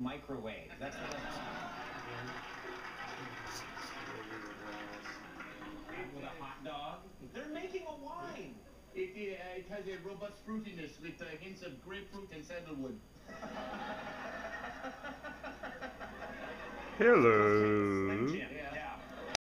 microwave. That's what it is. with a hot dog. They're making a wine. It, uh, it has a robust fruitiness with uh, hints of grapefruit and sandalwood. Hello.